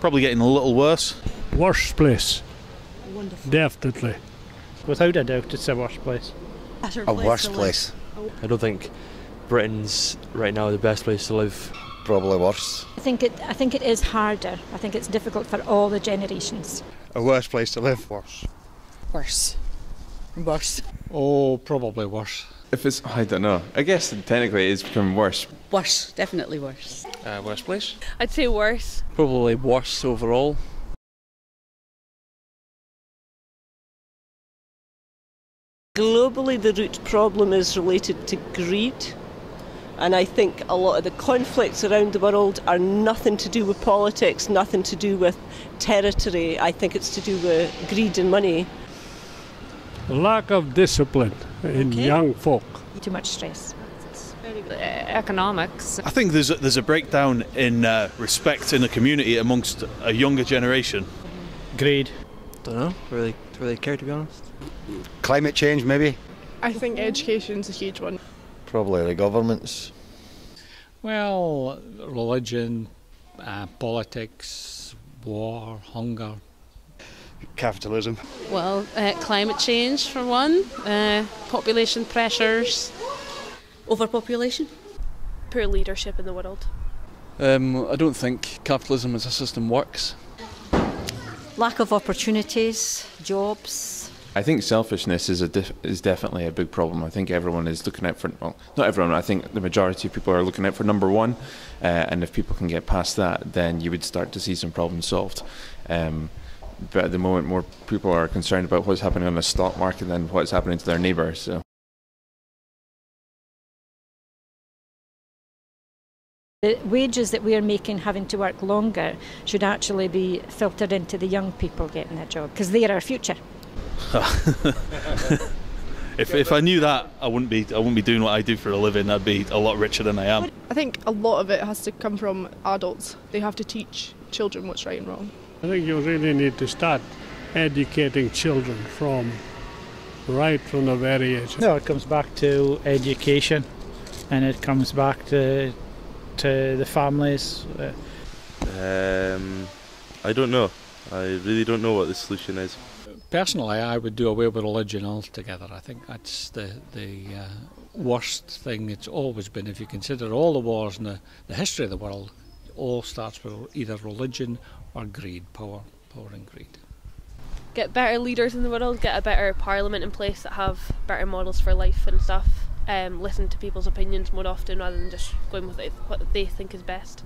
probably getting a little worse. Worst place, Wonderful. definitely. Without a doubt, it's a worse place. Better A place worse place. Oh. I don't think Britain's right now the best place to live. Probably worse. I think it. I think it is harder. I think it's difficult for all the generations. A worse place to live. Worse. Worse. Worse. Oh, probably worse. If it's, I don't know. I guess technically it's become worse. Worse. Definitely worse. Uh, worst place? I'd say worse. Probably worse overall. Globally, the root problem is related to greed. And I think a lot of the conflicts around the world are nothing to do with politics, nothing to do with territory. I think it's to do with greed and money. Lack of discipline in Okay. young folk. Too much stress. Uh, economics. I think there's a, there's a breakdown in uh, respect in the community amongst a younger generation. Greed. Don't know. Really, really care to be honest. Climate change, maybe. I think education's a huge one. Probably the governments. Well, religion, uh, politics, war, hunger. Capitalism. Well, uh, climate change for one, uh, population pressures, Overpopulation. poor leadership in the world. Um, I don't think capitalism as a system works. Lack of opportunities, jobs. I think selfishness is a def- is definitely a big problem. I think everyone is looking out for well, not everyone. I think the majority of people are looking out for number one, uh, and if people can get past that, then you would start to see some problems solved. Um, but at the moment, more people are concerned about what's happening on the stock market than what's happening to their neighbour. So. The wages that we're making having to work longer should actually be filtered into the young people getting a job because they're our future. If, if I knew that, I wouldn't be I wouldn't be doing what I do for a living. I'd be a lot richer than I am. I think a lot of it has to come from adults. They have to teach children what's right and wrong. I think you really need to start educating children from right from the very age. No, it comes back to education, and it comes back to to the families. Um, I don't know. I really don't know what the solution is. Personally, I would do away with religion altogether. I think that's the the uh, worst thing it's always been. If you consider all the wars in the, the history of the world, all starts with either religion or greed, power, power and greed. Get better leaders in the world. Get a better parliament in place that have better models for life and stuff. Um, listen to people's opinions more often rather than just going with it- what they think is best.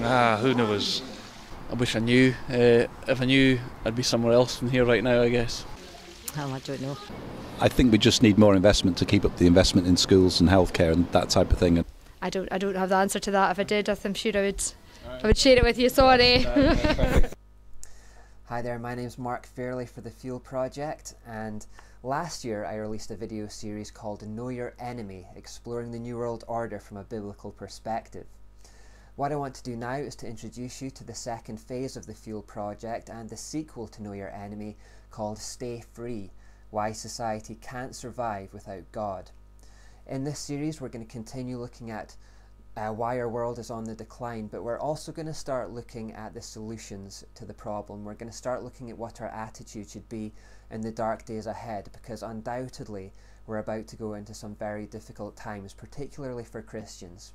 Ah, who knows? I wish I knew. Uh, if I knew, I'd be somewhere else than here right now, I guess. Oh, I don't know. I think we just need more investment to keep up the investment in schools and healthcare and that type of thing. I don't. I don't have the answer to that. If I did, I'm sure I would. I would share it with you. Sorry. Hi there, my name's Mark Fairley for the Fuel Project, and last year I released a video series called Know Your Enemy, exploring the New World Order from a biblical perspective. What I want to do now is to introduce you to the second phase of the Fuel Project and the sequel to Know Your Enemy called Stay Free Why Society Can't Survive Without God. In this series, we're going to continue looking at uh, why our world is on the decline, but we're also going to start looking at the solutions to the problem. We're going to start looking at what our attitude should be in the dark days ahead, because undoubtedly we're about to go into some very difficult times, particularly for Christians.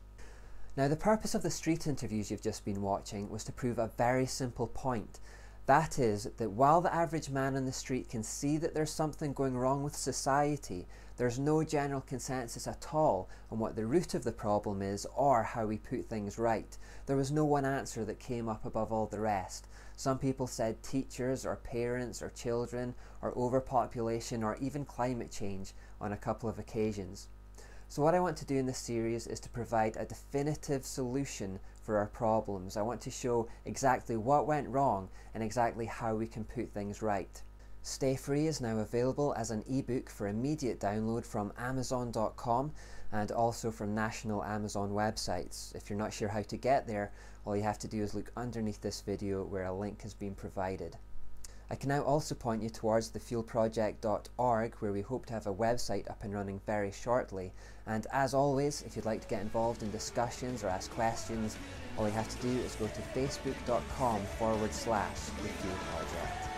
Now, the purpose of the street interviews you've just been watching was to prove a very simple point. That is, that while the average man on the street can see that there's something going wrong with society, there's no general consensus at all on what the root of the problem is or how we put things right. There was no one answer that came up above all the rest. Some people said teachers or parents or children or overpopulation or even climate change on a couple of occasions. So, what I want to do in this series is to provide a definitive solution for our problems. I want to show exactly what went wrong and exactly how we can put things right. Stay Free is now available as an ebook for immediate download from Amazon.com and also from national Amazon websites. If you're not sure how to get there, all you have to do is look underneath this video where a link has been provided. I can now also point you towards thefuelproject.org where we hope to have a website up and running very shortly. And as always, if you'd like to get involved in discussions or ask questions, all you have to do is go to facebook.com forward slash the fuel project.